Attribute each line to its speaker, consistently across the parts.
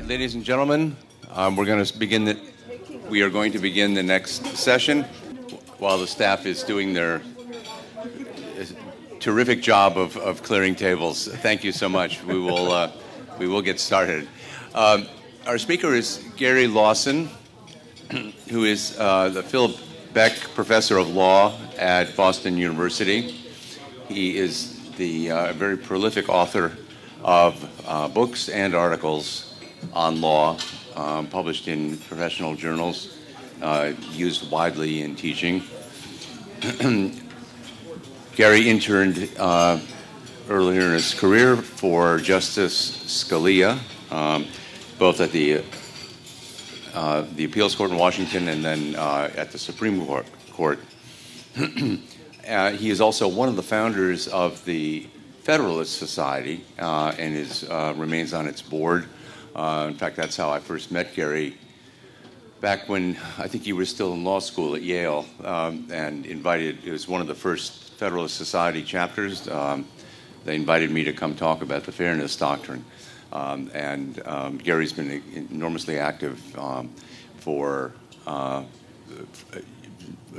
Speaker 1: right, ladies and gentlemen, um, we're going to begin the, we are going to begin the next session while the staff is doing their terrific job of, of clearing tables. Thank you so much. We will, uh, we will get started. Um, our speaker is Gary Lawson, who is uh, the Philip Beck Professor of Law at Boston University. He is the uh, very prolific author of uh, books and articles on law, um, published in professional journals, uh, used widely in teaching. Gary interned uh, earlier in his career for Justice Scalia, um, both at the uh, the appeals court in Washington and then uh, at the Supreme Court. court. uh, he is also one of the founders of the Federalist Society uh, and is, remains on its board. Uh, in fact, that's how I first met Gary back when I think he was still in law school at Yale um, and invited, it was one of the first Federalist Society chapters. Um, they invited me to come talk about the fairness doctrine. Um, and um, Gary's been enormously active um, for uh,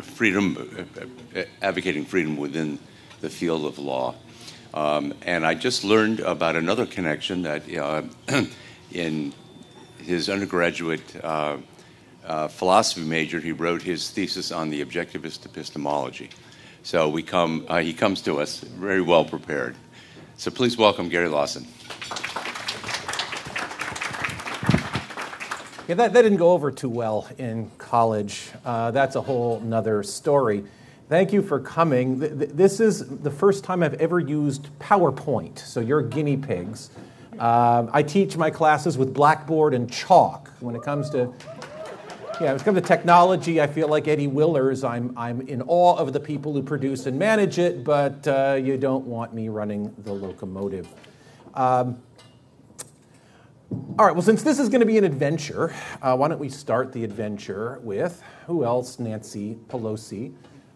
Speaker 1: freedom, uh, advocating freedom within the field of law. Um, and I just learned about another connection that uh, in his undergraduate uh, uh, philosophy major, he wrote his thesis on the objectivist epistemology. So we come, uh, he comes to us very well prepared. So please welcome Gary Lawson.
Speaker 2: Yeah, that, that didn't go over too well in college. Uh, that's a whole nother story. Thank you for coming. This is the first time I've ever used PowerPoint, so you're guinea pigs. Uh, I teach my classes with Blackboard and chalk. When it comes to yeah, when it comes to technology, I feel like Eddie Willers. I'm, I'm in awe of the people who produce and manage it, but uh, you don't want me running the locomotive. Um, all right, well, since this is going to be an adventure, uh, why don't we start the adventure with who else? Nancy Pelosi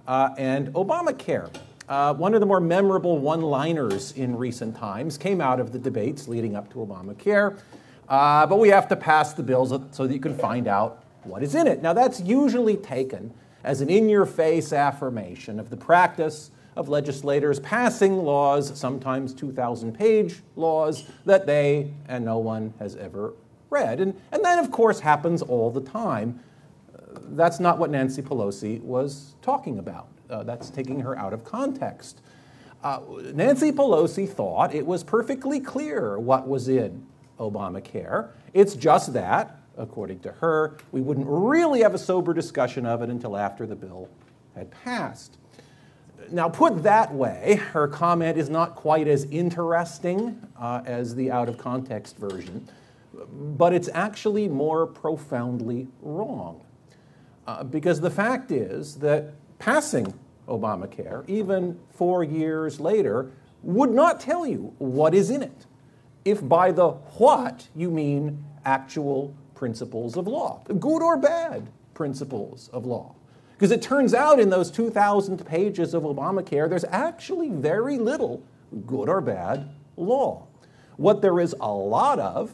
Speaker 2: uh, and Obamacare. Uh, one of the more memorable one liners in recent times came out of the debates leading up to Obamacare. Uh, but we have to pass the bills so that you can find out what is in it. Now, that's usually taken as an in your face affirmation of the practice of legislators passing laws, sometimes 2,000 page laws, that they and no one has ever read. And, and that, of course, happens all the time. Uh, that's not what Nancy Pelosi was talking about. Uh, that's taking her out of context. Uh, Nancy Pelosi thought it was perfectly clear what was in Obamacare. It's just that, according to her, we wouldn't really have a sober discussion of it until after the bill had passed. Now, put that way, her comment is not quite as interesting uh, as the out of context version, but it's actually more profoundly wrong. Uh, because the fact is that passing Obamacare, even four years later, would not tell you what is in it. If by the what you mean actual principles of law, good or bad principles of law. Because it turns out in those 2,000 pages of Obamacare, there's actually very little good or bad law. What there is a lot of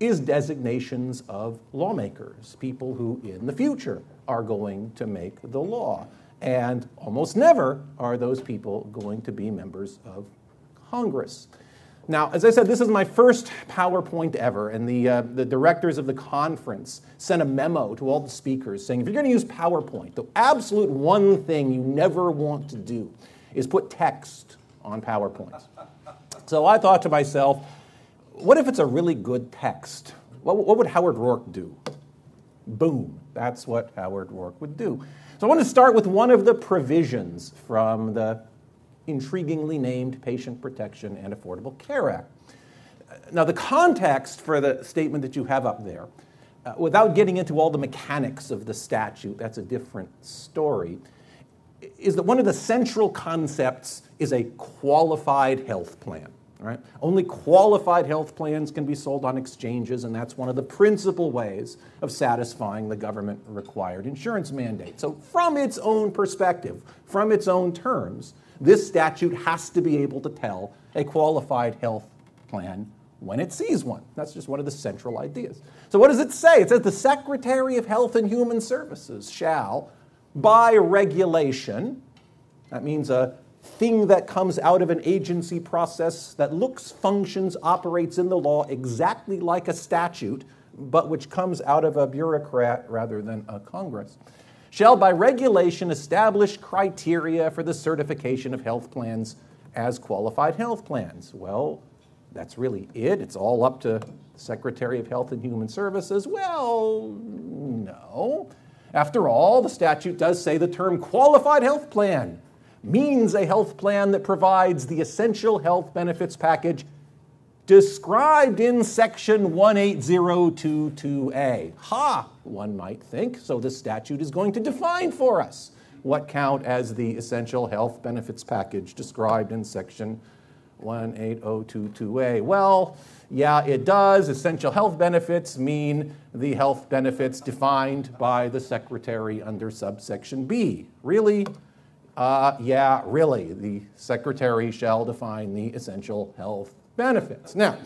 Speaker 2: is designations of lawmakers, people who in the future are going to make the law. And almost never are those people going to be members of Congress. Now, as I said, this is my first PowerPoint ever, and the, uh, the directors of the conference sent a memo to all the speakers saying if you're going to use PowerPoint, the absolute one thing you never want to do is put text on PowerPoint. So I thought to myself, what if it's a really good text? What, what would Howard Roark do? Boom, that's what Howard Roark would do. So I want to start with one of the provisions from the intriguingly named Patient Protection and Affordable Care Act. Now, the context for the statement that you have up there, uh, without getting into all the mechanics of the statute, that's a different story, is that one of the central concepts is a qualified health plan. Right? Only qualified health plans can be sold on exchanges, and that's one of the principal ways of satisfying the government required insurance mandate. So, from its own perspective, from its own terms, this statute has to be able to tell a qualified health plan when it sees one. That's just one of the central ideas. So, what does it say? It says the Secretary of Health and Human Services shall, by regulation, that means a thing that comes out of an agency process that looks, functions, operates in the law exactly like a statute, but which comes out of a bureaucrat rather than a Congress, shall by regulation establish criteria for the certification of health plans as qualified health plans. Well, that's really it. It's all up to the Secretary of Health and Human Services. Well, no. After all, the statute does say the term qualified health plan means a health plan that provides the essential health benefits package described in section 18022A. Ha, one might think. So the statute is going to define for us what count as the essential health benefits package described in section 18022A. Well, yeah, it does. Essential health benefits mean the health benefits defined by the secretary under subsection B. Really? Uh, yeah, really. The secretary shall define the essential health benefits. Now,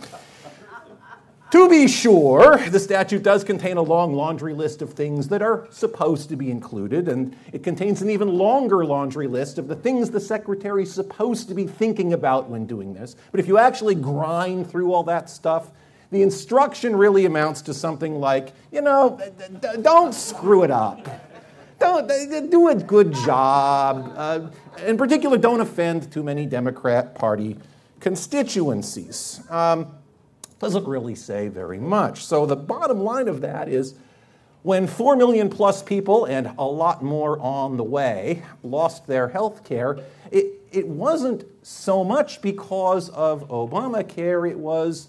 Speaker 2: to be sure, the statute does contain a long laundry list of things that are supposed to be included, and it contains an even longer laundry list of the things the secretary is supposed to be thinking about when doing this. But if you actually grind through all that stuff, the instruction really amounts to something like, you know, don't screw it up. Don't do a good job. Uh, in particular, don't offend too many Democrat Party constituencies. Um, doesn't really say very much. So the bottom line of that is when 4 million plus people and a lot more on the way lost their health care, it, it wasn't so much because of Obamacare, it was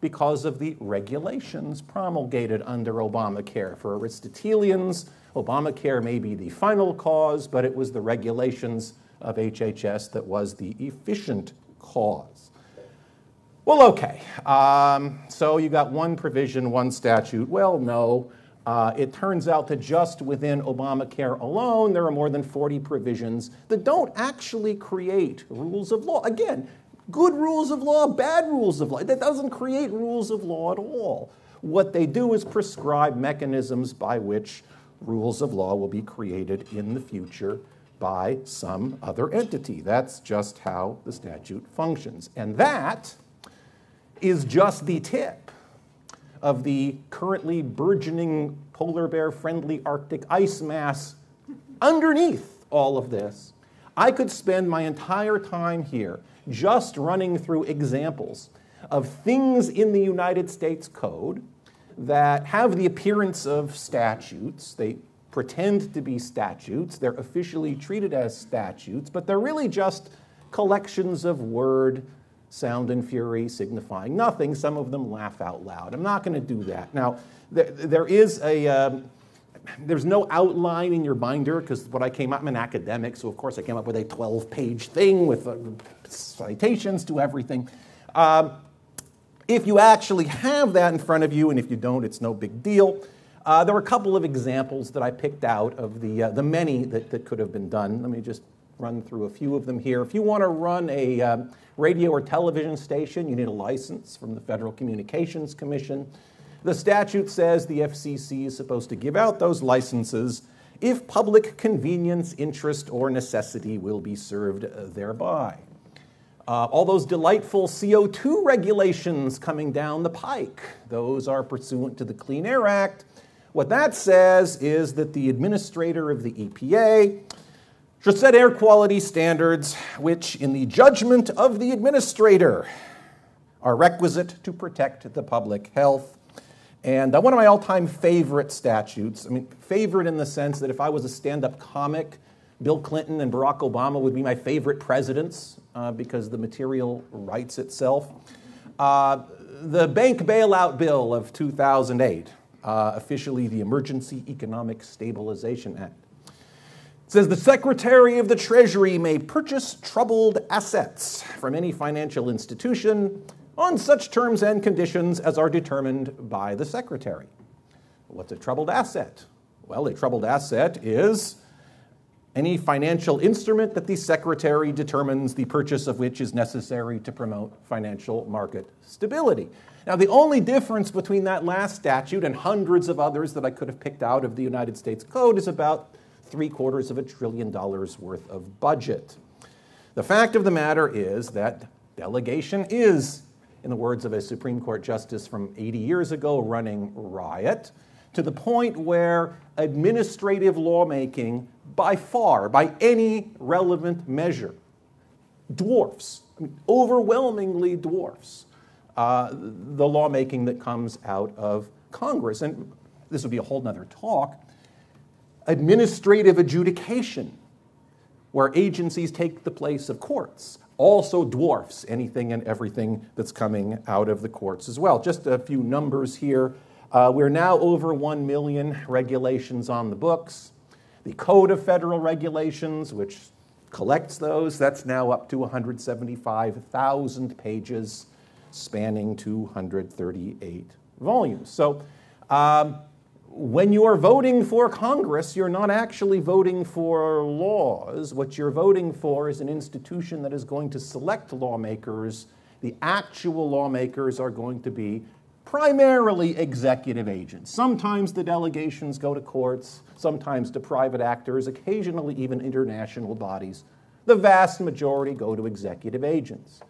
Speaker 2: because of the regulations promulgated under Obamacare. For Aristotelians, Obamacare may be the final cause, but it was the regulations of HHS that was the efficient cause. Well, okay. Um, so you got one provision, one statute. Well, no. Uh, it turns out that just within Obamacare alone, there are more than 40 provisions that don't actually create rules of law. Again, good rules of law, bad rules of law. That doesn't create rules of law at all. What they do is prescribe mechanisms by which rules of law will be created in the future by some other entity. That's just how the statute functions. And that is just the tip of the currently burgeoning polar bear friendly Arctic ice mass underneath all of this. I could spend my entire time here just running through examples of things in the United States Code that have the appearance of statutes. They pretend to be statutes, they're officially treated as statutes, but they're really just collections of word, sound, and fury signifying nothing. Some of them laugh out loud. I'm not going to do that. Now, there, there is a. Um, there's no outline in your binder because what I came up, I'm an academic, so of course I came up with a 12 page thing with uh, citations to everything. Um, if you actually have that in front of you, and if you don't, it's no big deal. Uh, there were a couple of examples that I picked out of the, uh, the many that, that could have been done. Let me just run through a few of them here. If you want to run a uh, radio or television station, you need a license from the Federal Communications Commission. The statute says the FCC is supposed to give out those licenses if public convenience, interest, or necessity will be served thereby. Uh, all those delightful CO2 regulations coming down the pike, those are pursuant to the Clean Air Act what that says is that the administrator of the EPA should set air quality standards which, in the judgment of the administrator, are requisite to protect the public health. And uh, one of my all time favorite statutes, I mean, favorite in the sense that if I was a stand up comic, Bill Clinton and Barack Obama would be my favorite presidents uh, because the material writes itself. Uh, the bank bailout bill of 2008 uh, officially the Emergency Economic Stabilization Act. Says the Secretary of the Treasury may purchase troubled assets from any financial institution on such terms and conditions as are determined by the Secretary. What's a troubled asset? Well, a troubled asset is any financial instrument that the Secretary determines the purchase of which is necessary to promote financial market stability. Now, the only difference between that last statute and hundreds of others that I could have picked out of the United States Code is about three quarters of a trillion dollars worth of budget. The fact of the matter is that delegation is, in the words of a Supreme Court justice from 80 years ago, running riot to the point where administrative lawmaking, by far, by any relevant measure, dwarfs, I mean, overwhelmingly dwarfs uh, the lawmaking that comes out of Congress. And this would be a whole nother talk. Administrative adjudication, where agencies take the place of courts, also dwarfs anything and everything that's coming out of the courts as well. Just a few numbers here. Uh, we're now over 1 million regulations on the books. The Code of Federal Regulations, which collects those, that's now up to 175,000 pages, spanning 238 volumes. So, um, when you are voting for Congress, you're not actually voting for laws. What you're voting for is an institution that is going to select lawmakers. The actual lawmakers are going to be primarily executive agents. Sometimes the delegations go to courts, sometimes to private actors, occasionally even international bodies. The vast majority go to executive agents.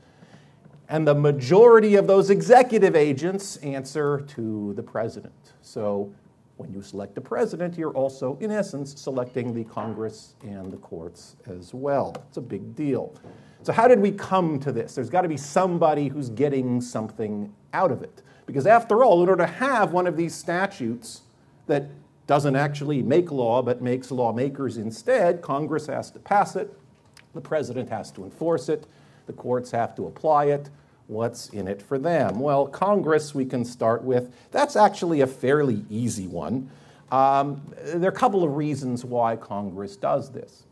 Speaker 2: And the majority of those executive agents answer to the president. So when you select a president, you're also, in essence, selecting the Congress and the courts as well. It's a big deal. So, how did we come to this? There's got to be somebody who's getting something out of it. Because after all, in order to have one of these statutes that doesn't actually make law but makes lawmakers instead, Congress has to pass it, the president has to enforce it, the courts have to apply it. What's in it for them? Well, Congress, we can start with. That's actually a fairly easy one. Um, there are a couple of reasons why Congress does this.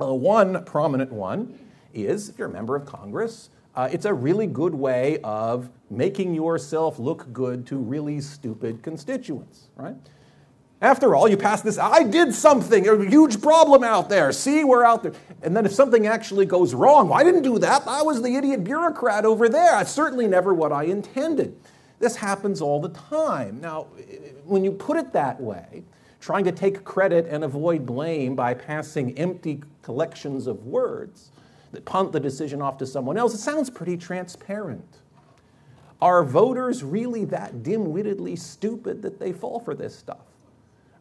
Speaker 2: Uh, one prominent one is if you're a member of Congress, uh, it's a really good way of making yourself look good to really stupid constituents, right? After all, you pass this, I did something, a huge problem out there. See, we're out there. And then if something actually goes wrong, well, I didn't do that. I was the idiot bureaucrat over there. That's certainly never what I intended. This happens all the time. Now, when you put it that way, trying to take credit and avoid blame by passing empty collections of words, punt the decision off to someone else, it sounds pretty transparent. Are voters really that dim wittedly stupid that they fall for this stuff?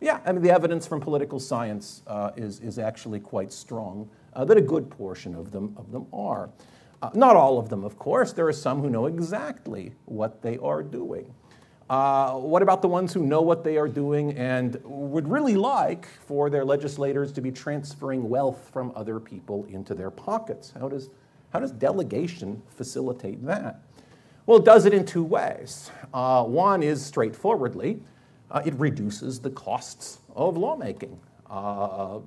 Speaker 2: Yeah, I mean, the evidence from political science uh, is, is actually quite strong uh, that a good portion of them, of them are. Uh, not all of them, of course. There are some who know exactly what they are doing. Uh, what about the ones who know what they are doing and would really like for their legislators to be transferring wealth from other people into their pockets? How does, how does delegation facilitate that? Well, it does it in two ways. Uh, one is straightforwardly, uh, it reduces the costs of lawmaking. Uh,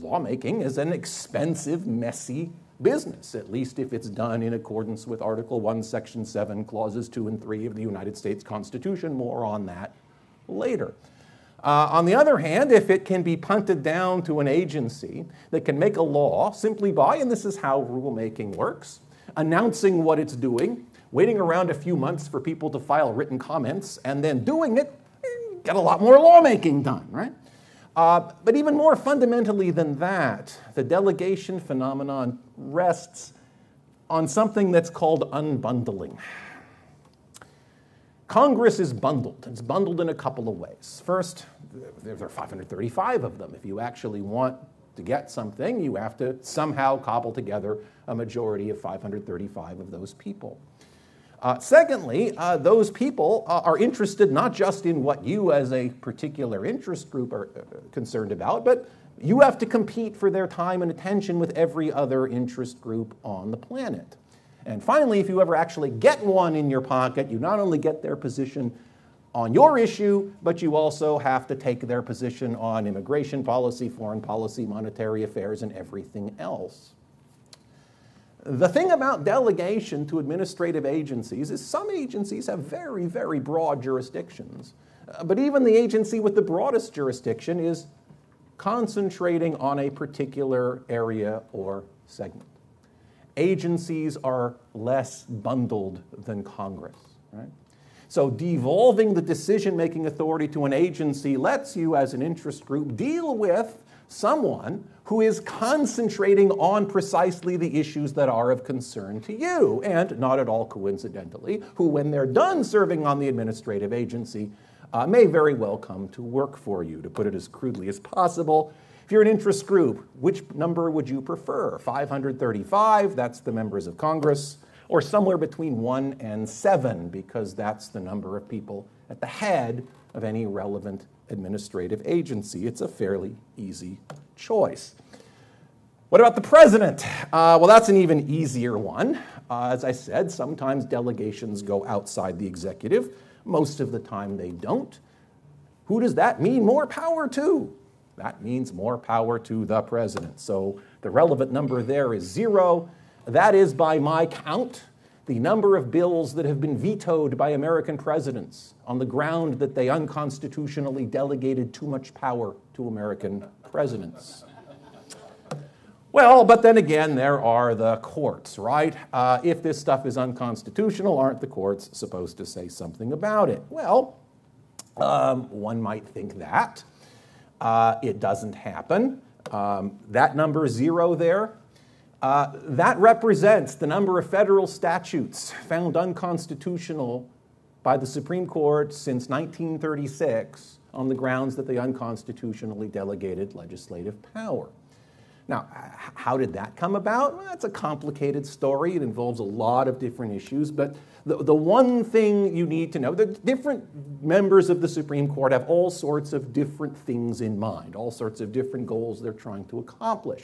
Speaker 2: lawmaking is an expensive, messy business, at least if it's done in accordance with Article 1, Section 7, Clauses 2 and 3 of the United States Constitution. More on that later. Uh, on the other hand, if it can be punted down to an agency that can make a law simply by, and this is how rulemaking works, announcing what it's doing, waiting around a few months for people to file written comments, and then doing it, get a lot more lawmaking done, right? Uh, but even more fundamentally than that, the delegation phenomenon rests on something that's called unbundling. Congress is bundled. It's bundled in a couple of ways. First, there are 535 of them. If you actually want to get something, you have to somehow cobble together a majority of 535 of those people. Uh, secondly, uh, those people uh, are interested not just in what you as a particular interest group are uh, concerned about, but you have to compete for their time and attention with every other interest group on the planet. And finally, if you ever actually get one in your pocket, you not only get their position on your issue, but you also have to take their position on immigration policy, foreign policy, monetary affairs, and everything else. The thing about delegation to administrative agencies is some agencies have very, very broad jurisdictions. Uh, but even the agency with the broadest jurisdiction is concentrating on a particular area or segment. Agencies are less bundled than Congress, right? So, devolving the decision making authority to an agency lets you, as an interest group, deal with someone who is concentrating on precisely the issues that are of concern to you, and not at all coincidentally, who, when they're done serving on the administrative agency, uh, may very well come to work for you, to put it as crudely as possible. If you're an interest group, which number would you prefer? 535, that's the members of Congress, or somewhere between 1 and 7, because that's the number of people at the head of any relevant administrative agency. It's a fairly easy choice. What about the president? Uh, well, that's an even easier one. Uh, as I said, sometimes delegations go outside the executive. Most of the time they don't. Who does that mean more power to? That means more power to the president. So the relevant number there is zero. That is, by my count, the number of bills that have been vetoed by American presidents on the ground that they unconstitutionally delegated too much power to American presidents. Well, but then again, there are the courts, right? Uh, if this stuff is unconstitutional, aren't the courts supposed to say something about it? Well, um, one might think that. Uh, it doesn't happen. Um, that number zero there, uh, that represents the number of federal statutes found unconstitutional by the Supreme Court since 1936 on the grounds that they unconstitutionally delegated legislative power. Now, how did that come about? Well, that's a complicated story. It involves a lot of different issues, but the, the one thing you need to know the different members of the Supreme Court have all sorts of different things in mind, all sorts of different goals they're trying to accomplish.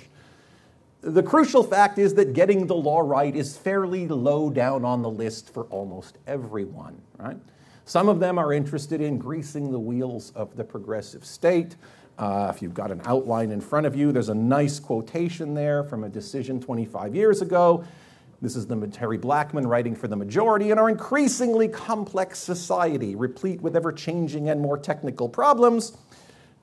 Speaker 2: The crucial fact is that getting the law right is fairly low down on the list for almost everyone, right? Some of them are interested in greasing the wheels of the progressive state. Uh, if you've got an outline in front of you, there's a nice quotation there from a decision 25 years ago. This is the Harry Blackmun writing for the majority. In our increasingly complex society, replete with ever changing and more technical problems,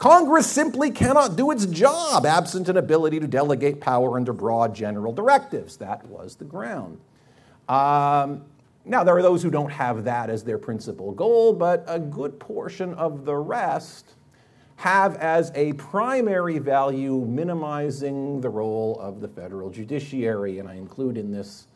Speaker 2: Congress simply cannot do its job absent an ability to delegate power under broad general directives. That was the ground. Um, now, there are those who don't have that as their principal goal, but a good portion of the rest have as a primary value minimizing the role of the federal judiciary. And I include in this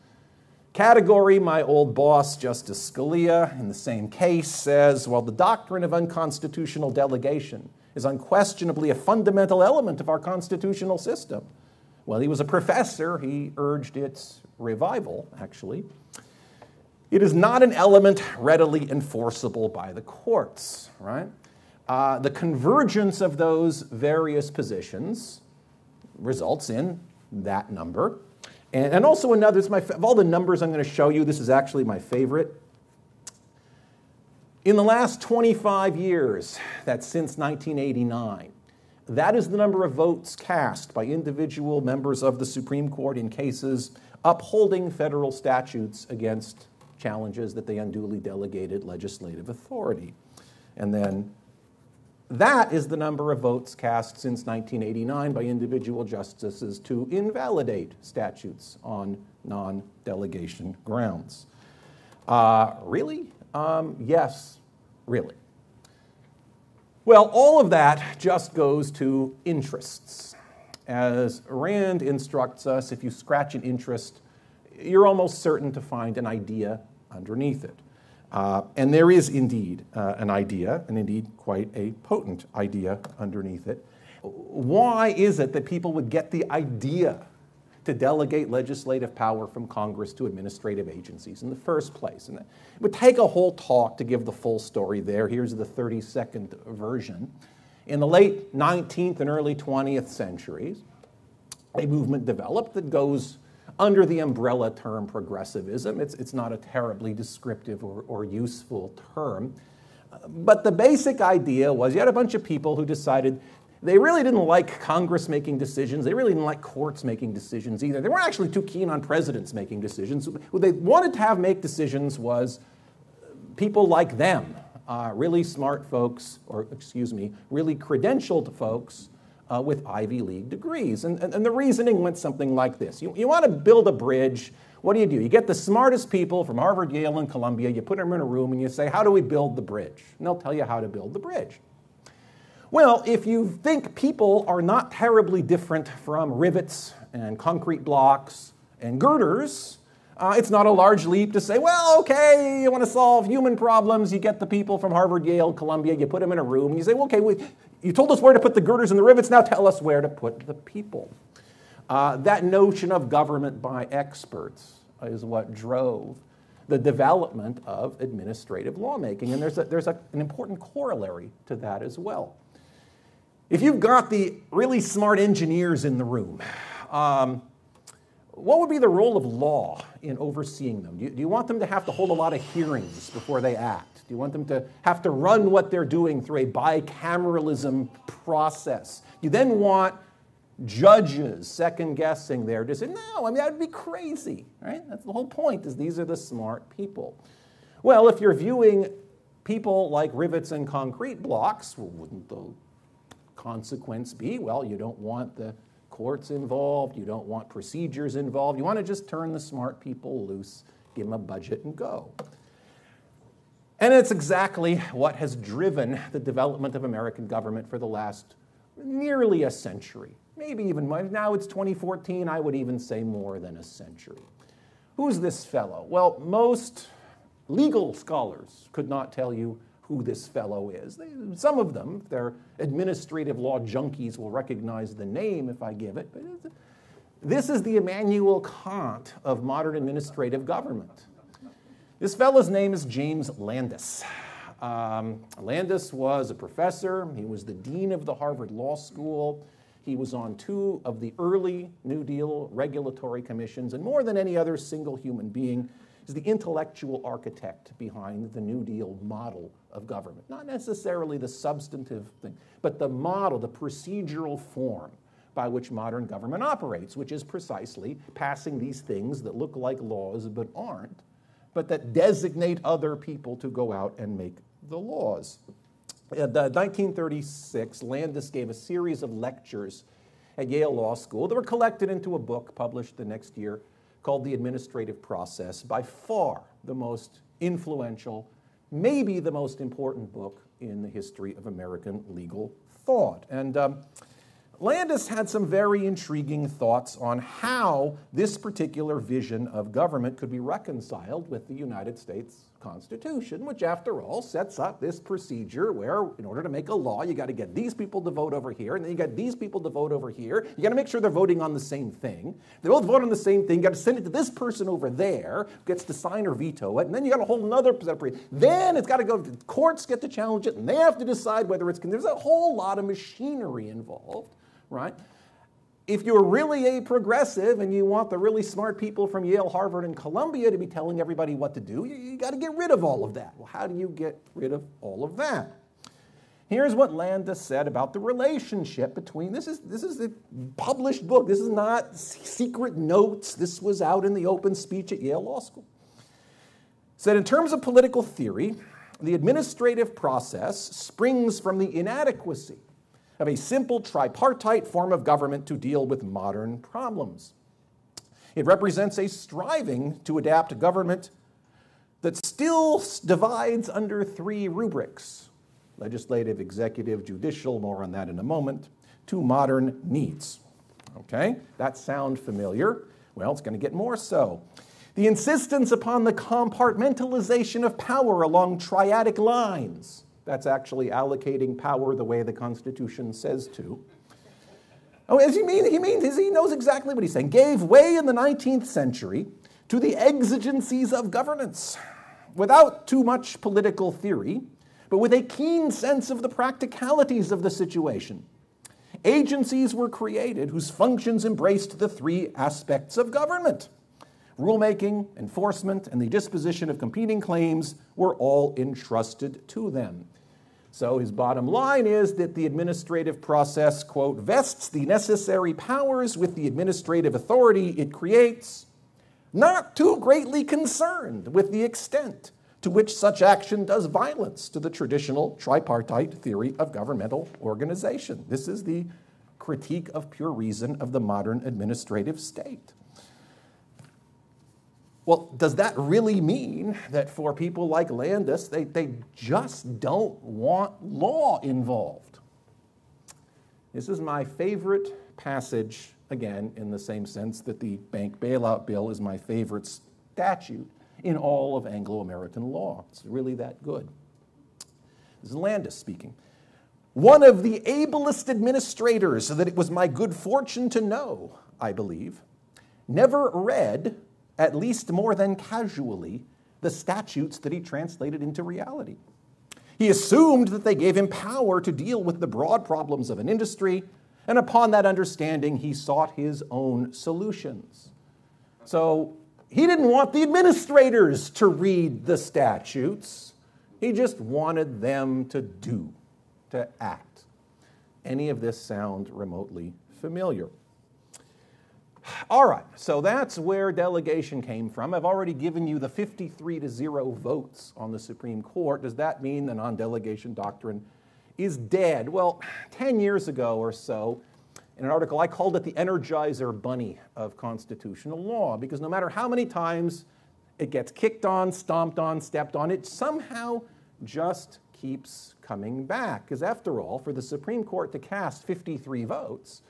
Speaker 2: category my old boss, Justice Scalia, in the same case, says while the doctrine of unconstitutional delegation is unquestionably a fundamental element of our constitutional system. Well, he was a professor, he urged its revival, actually. It is not an element readily enforceable by the courts, right? Uh, the convergence of those various positions results in that number. And, and also another, my, of all the numbers I'm going to show you, this is actually my favorite. In the last 25 years, that's since 1989, that is the number of votes cast by individual members of the Supreme Court in cases upholding federal statutes against challenges that they unduly delegated legislative authority. And then that is the number of votes cast since 1989 by individual justices to invalidate statutes on non delegation grounds. Uh, really? Um, yes, really. Well, all of that just goes to interests. As Rand instructs us, if you scratch an interest, you're almost certain to find an idea underneath it. Uh, and there is indeed uh, an idea, and indeed quite a potent idea underneath it. Why is it that people would get the idea to delegate legislative power from Congress to administrative agencies in the first place? And it would take a whole talk to give the full story there. Here's the 30 second version. In the late 19th and early 20th centuries, a movement developed that goes under the umbrella term progressivism. It's, it's not a terribly descriptive or, or useful term. But the basic idea was you had a bunch of people who decided they really didn't like Congress making decisions. They really didn't like courts making decisions either. They weren't actually too keen on presidents making decisions. What they wanted to have make decisions was people like them, uh, really smart folks, or excuse me, really credentialed folks uh, with Ivy League degrees. And, and, and, the reasoning went something like this You, you want to build a bridge. What do you do? You get the smartest people from Harvard, Yale, and Columbia, you put them in a room, and you say, How do we build the bridge? And they'll tell you how to build the bridge. Well, if you think people are not terribly different from rivets and concrete blocks and girders, uh, it's not a large leap to say, well, okay, you want to solve human problems, you get the people from Harvard, Yale, Columbia, you put them in a room, and you say, well, okay, we, you told us where to put the girders and the rivets, now tell us where to put the people. Uh, that notion of government by experts is what drove the development of administrative lawmaking. And there's, a, there's a, an important corollary to that as well. If you've got the really smart engineers in the room, um, what would be the role of law in overseeing them? Do you, do you, want them to have to hold a lot of hearings before they act? Do you want them to have to run what they're doing through a bicameralism process? You then want judges second guessing their decision. No, I mean, that would be crazy, right? That's the whole point, is these are the smart people. Well, if you're viewing people like rivets and concrete blocks, well, wouldn't the consequence be? Well, you don't want the courts involved, you don't want procedures involved, you want to just turn the smart people loose, give them a budget, and go. And it's exactly what has driven the development of American government for the last nearly a century. Maybe even now it's 2014, I would even say more than a century. Who's this fellow? Well, most legal scholars could not tell you who this fellow is. They, some of them, if they're administrative law junkies, will recognize the name if I give it. But this is the Immanuel Kant of modern administrative government. This fellow's name is James Landis. Um, Landis was a professor, he was the dean of the Harvard Law School. He was on two of the early New Deal regulatory commissions, and more than any other single human being, is the intellectual architect behind the New Deal model of government. Not necessarily the substantive thing, but the model, the procedural form by which modern government operates, which is precisely passing these things that look like laws but aren't, but that designate other people to go out and make the laws. Uh, In 1936, Landis gave a series of lectures at Yale Law School that were collected into a book published the next year called The Administrative Process, by far the most influential, maybe the most important book in the history of American legal thought. And um, Landis had some very intriguing thoughts on how this particular vision of government could be reconciled with the United States Constitution, which, after all, sets up this procedure where, in order to make a law, you got to get these people to vote over here, and then you got these people to vote over here. You got to make sure they're voting on the same thing. They both vote on the same thing. You got to send it to this person over there, who gets to sign or veto it, and then you got a whole another separate. Then it's got to go to the courts, get to challenge it, and they have to decide whether it's. There's a whole lot of machinery involved, right? If you're really a progressive and you want the really smart people from Yale, Harvard, and Columbia to be telling everybody what to do, you, you got to get rid of all of that. Well, how do you get rid of all of that? Here's what Landis said about the relationship between this is this is a published book. This is not secret notes. This was out in the open speech at Yale Law School. Said in terms of political theory, the administrative process springs from the inadequacy of a simple tripartite form of government to deal with modern problems. It represents a striving to adapt a government that still divides under three rubrics legislative, executive, judicial, more on that in a moment, to modern needs. Okay, that sound familiar? Well, it's going to get more so. The insistence upon the compartmentalization of power along triadic lines that's actually allocating power the way the Constitution says to. Oh, as he means, he means he knows exactly what he's saying. Gave way in the 19th century to the exigencies of governance, without too much political theory, but with a keen sense of the practicalities of the situation. Agencies were created whose functions embraced the three aspects of government rulemaking, enforcement, and the disposition of competing claims were all entrusted to them. So his bottom line is that the administrative process, quote, vests the necessary powers with the administrative authority it creates, not too greatly concerned with the extent to which such action does violence to the traditional tripartite theory of governmental organization. This is the critique of pure reason of the modern administrative state. Well, does that really mean that for people like Landis, they, they just don't want law involved? This is my favorite passage, again, in the same sense that the bank bailout bill is my favorite statute in all of Anglo American law. It's really that good. This is Landis speaking. One of the ablest administrators that it was my good fortune to know, I believe, never read at least more than casually, the statutes that he translated into reality. He assumed that they gave him power to deal with the broad problems of an industry, and upon that understanding, he sought his own solutions. So he didn't want the administrators to read the statutes, he just wanted them to do, to act. Any of this sound remotely familiar? All right, so that's where delegation came from. I've already given you the 53 to 0 votes on the Supreme Court. Does that mean the non delegation doctrine is dead? Well, 10 years ago or so, in an article, I called it the Energizer Bunny of constitutional law because no matter how many times it gets kicked on, stomped on, stepped on, it somehow just keeps coming back. Because after all, for the Supreme Court to cast 53 votes,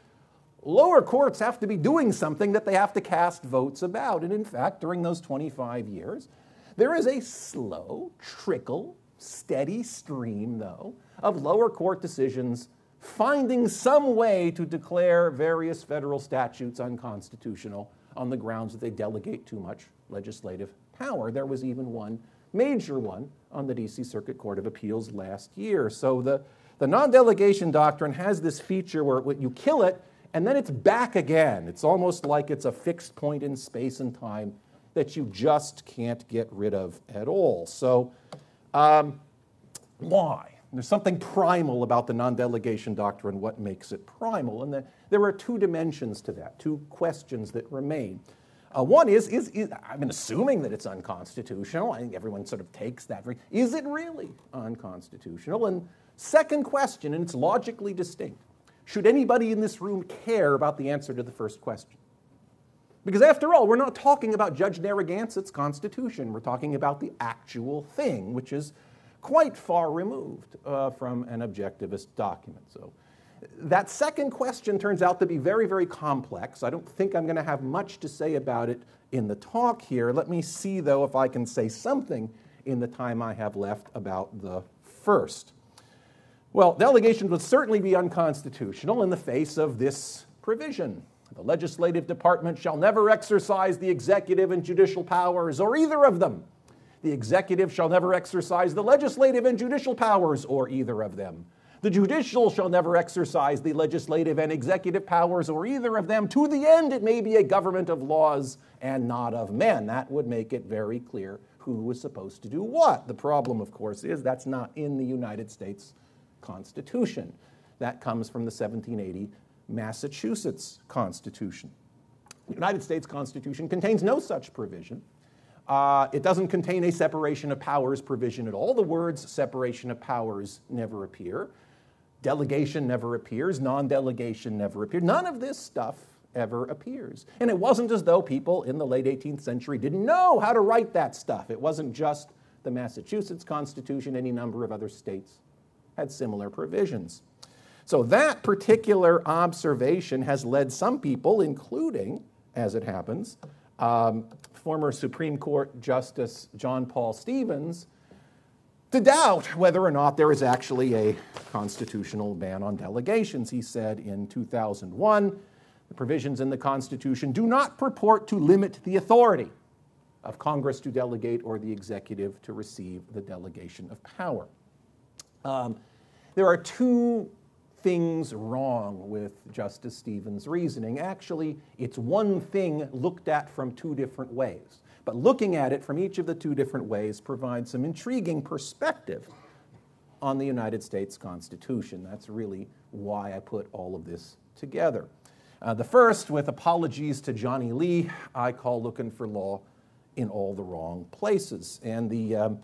Speaker 2: lower courts have to be doing something that they have to cast votes about. And in fact, during those 25 years, there is a slow trickle, steady stream, though, of lower court decisions finding some way to declare various federal statutes unconstitutional on the grounds that they delegate too much legislative power. There was even one major one on the DC Circuit Court of Appeals last year. So the, the non delegation doctrine has this feature where you kill it and then it's back again. It's almost like it's a fixed point in space and time that you just can't get rid of at all. So, um, why? There's something primal about the non delegation doctrine, what makes it primal. And the, there are two dimensions to that, two questions that remain. Uh, one is, is, is, I've been assuming that it's unconstitutional. I think everyone sort of takes that. Is it really unconstitutional? And second question, and it's logically distinct should anybody in this room care about the answer to the first question? Because after all, we're not talking about Judge Narragansett's Constitution. We're talking about the actual thing, which is quite far removed uh, from an objectivist document. So that second question turns out to be very, very complex. I don't think I'm going to have much to say about it in the talk here. Let me see, though, if I can say something in the time I have left about the first. Well, delegation would certainly be unconstitutional in the face of this provision. The legislative department shall never exercise the executive and judicial powers, or either of them. The executive shall never exercise the legislative and judicial powers, or either of them. The judicial shall never exercise the legislative and executive powers, or either of them, to the end it may be a government of laws and not of men. That would make it very clear who was supposed to do what. The problem, of course, is that's not in the United States Constitution. That comes from the 1780 Massachusetts Constitution. The United States Constitution contains no such provision. Uh, it doesn't contain a separation of powers provision at all. The words separation of powers never appear. Delegation never appears. Non delegation never appears. None of this stuff ever appears. And it wasn't as though people in the late 18th century didn't know how to write that stuff. It wasn't just the Massachusetts Constitution, any number of other states had similar provisions. So that particular observation has led some people, including, as it happens, um, former Supreme Court Justice John Paul Stevens, to doubt whether or not there is actually a constitutional ban on delegations. He said in 2001 the provisions in the Constitution do not purport to limit the authority of Congress to delegate or the executive to receive the delegation of power. Um, there are two things wrong with Justice Stevens' reasoning. Actually, it's one thing looked at from two different ways. But looking at it from each of the two different ways provides some intriguing perspective on the United States Constitution. That's really why I put all of this together. Uh, the first, with apologies to Johnny Lee, I call looking for law in all the wrong places. And the um,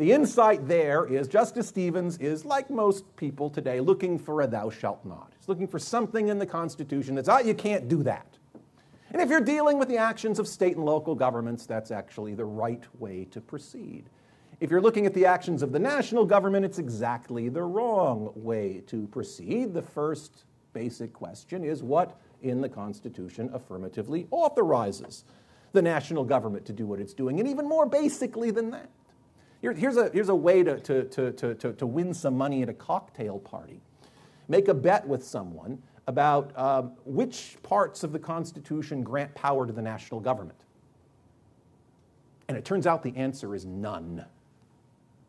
Speaker 2: The insight there is Justice Stevens is, like most people today, looking for a thou shalt not. He's looking for something in the Constitution that's, ah, you can't do that. And if you're dealing with the actions of state and local governments, that's actually the right way to proceed. If you're looking at the actions of the national government, it's exactly the wrong way to proceed. The first basic question is what in the Constitution affirmatively authorizes the national government to do what it's doing, and even more basically than that. Here, here's, a, here's a way to, to, to, to, to win some money at a cocktail party. Make a bet with someone about um, which parts of the Constitution grant power to the national government. And it turns out the answer is none.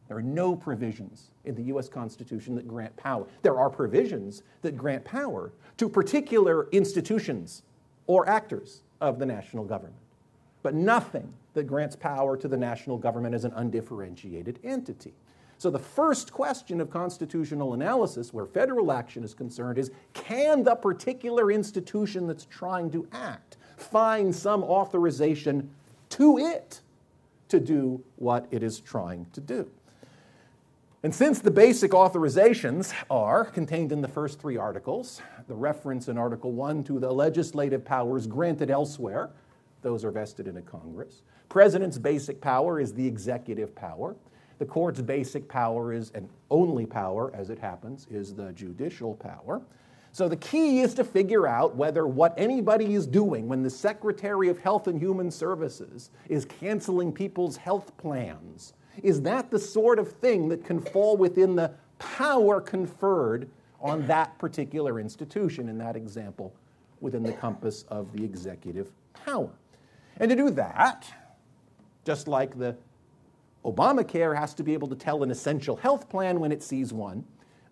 Speaker 2: There are no provisions in the US Constitution that grant power. There are provisions that grant power to particular institutions or actors of the national government, but nothing that grants power to the national government as an undifferentiated entity. So, the first question of constitutional analysis, where federal action is concerned, is can the particular institution that's trying to act find some authorization to it to do what it is trying to do? And since the basic authorizations are contained in the first three articles, the reference in Article 1 to the legislative powers granted elsewhere, those are vested in a Congress. President's basic power is the executive power. The court's basic power is, and only power as it happens, is the judicial power. So the key is to figure out whether what anybody is doing when the Secretary of Health and Human Services is canceling people's health plans, is that the sort of thing that can fall within the power conferred on that particular institution, in that example, within the compass of the executive power. And to do that, just like the Obamacare has to be able to tell an essential health plan when it sees one.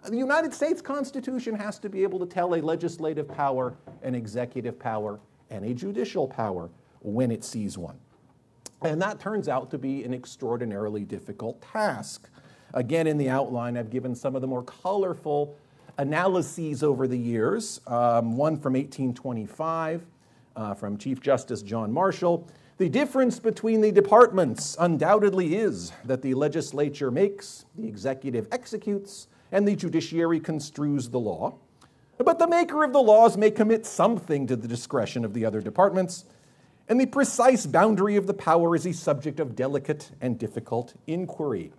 Speaker 2: The United States Constitution has to be able to tell a legislative power, an executive power, and a judicial power when it sees one. And that turns out to be an extraordinarily difficult task. Again, in the outline, I've given some of the more colorful analyses over the years. Um, one from 1825 uh, from Chief Justice John Marshall, the difference between the departments undoubtedly is that the legislature makes, the executive executes, and the judiciary construes the law. But the maker of the laws may commit something to the discretion of the other departments, and the precise boundary of the power is a subject of delicate and difficult inquiry.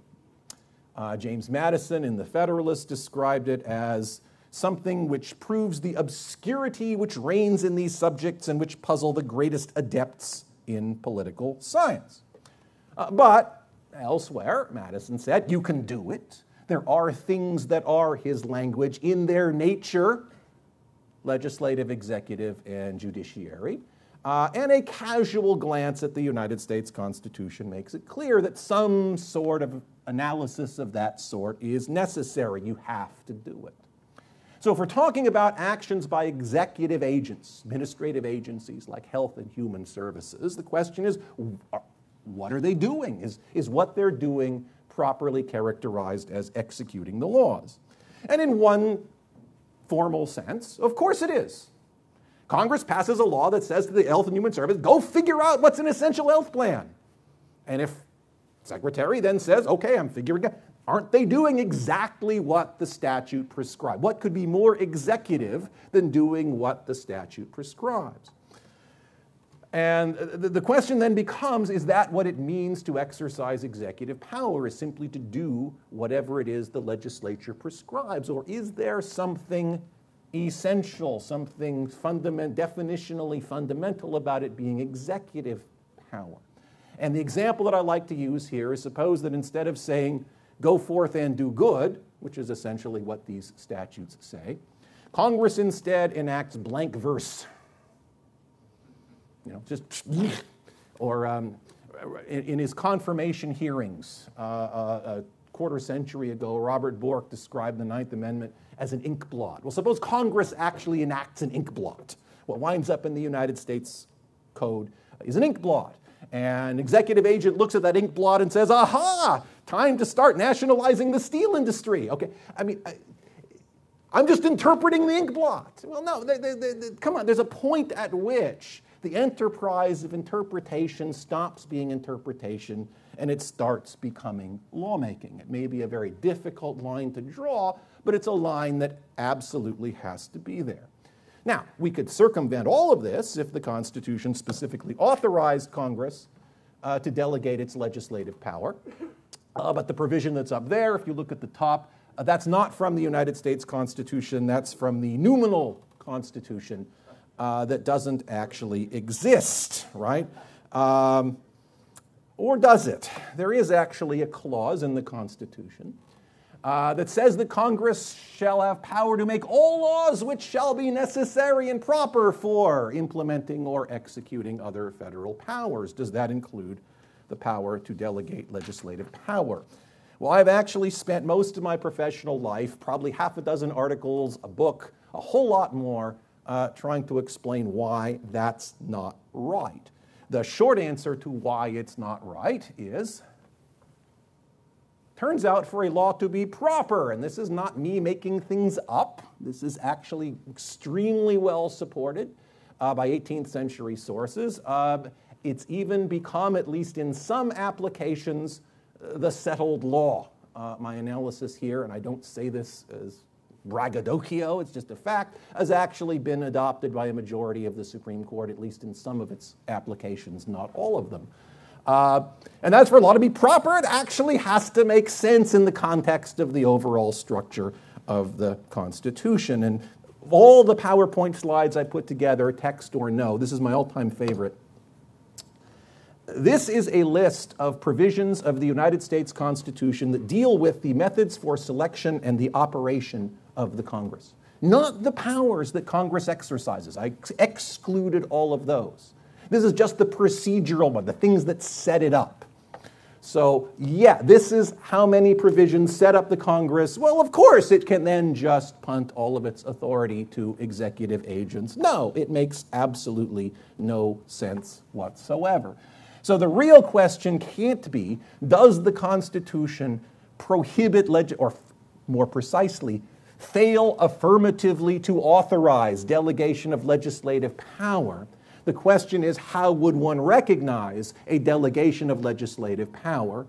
Speaker 2: Uh, James Madison in The Federalist described it as something which proves the obscurity which reigns in these subjects and which puzzle the greatest adepts in political science. Uh, but elsewhere, Madison said, you can do it. There are things that are his language in their nature legislative, executive, and judiciary. Uh, and a casual glance at the United States Constitution makes it clear that some sort of analysis of that sort is necessary. You have to do it. So, if we're talking about actions by executive agents, administrative agencies like Health and Human Services, the question is what are they doing? Is, is what they're doing properly characterized as executing the laws? And in one formal sense, of course it is. Congress passes a law that says to the Health and Human Service, go figure out what's an essential health plan. And if Secretary then says, okay, I'm figuring out, Aren't they doing exactly what the statute prescribes? What could be more executive than doing what the statute prescribes? And the question then becomes is that what it means to exercise executive power, is simply to do whatever it is the legislature prescribes? Or is there something essential, something fundament, definitionally fundamental about it being executive power? And the example that I like to use here is suppose that instead of saying, go forth and do good, which is essentially what these statutes say. Congress instead enacts blank verse. You know, just, or um, in, his confirmation hearings uh, uh, a quarter century ago, Robert Bork described the Ninth Amendment as an ink blot. Well, suppose Congress actually enacts an ink blot. What winds up in the United States Code is an ink blot. And executive agent looks at that ink blot and says, aha, time to start nationalizing the steel industry. Okay, I mean, I, am just interpreting the ink blot. Well, no, they, they, they, come on, there's a point at which the enterprise of interpretation stops being interpretation and it starts becoming lawmaking. It may be a very difficult line to draw, but it's a line that absolutely has to be there. Now, we could circumvent all of this if the Constitution specifically authorized Congress uh, to delegate its legislative power. Uh, but the provision that's up there, if you look at the top, uh, that's not from the United States Constitution, that's from the noumenal Constitution uh, that doesn't actually exist, right? Um, or does it? There is actually a clause in the Constitution uh, that says that Congress shall have power to make all laws which shall be necessary and proper for implementing or executing other federal powers. Does that include the power to delegate legislative power? Well, I've actually spent most of my professional life, probably half a dozen articles, a book, a whole lot more, uh, trying to explain why that's not right. The short answer to why it's not right is Turns out for a law to be proper, and this is not me making things up, this is actually extremely well supported uh, by 18th century sources. Uh, it's even become, at least in some applications, the settled law. Uh, my analysis here, and I don't say this as braggadocio, it's just a fact, has actually been adopted by a majority of the Supreme Court, at least in some of its applications, not all of them. Uh, and that's for a law to be proper. It actually has to make sense in the context of the overall structure of the Constitution. And all the PowerPoint slides I put together, text or no, this is my all time favorite. This is a list of provisions of the United States Constitution that deal with the methods for selection and the operation of the Congress, not the powers that Congress exercises. I ex- excluded all of those. This is just the procedural one, the things that set it up. So, yeah, this is how many provisions set up the Congress. Well, of course, it can then just punt all of its authority to executive agents. No, it makes absolutely no sense whatsoever. So, the real question can't be does the Constitution prohibit, leg- or more precisely, fail affirmatively to authorize delegation of legislative power? The question is how would one recognize a delegation of legislative power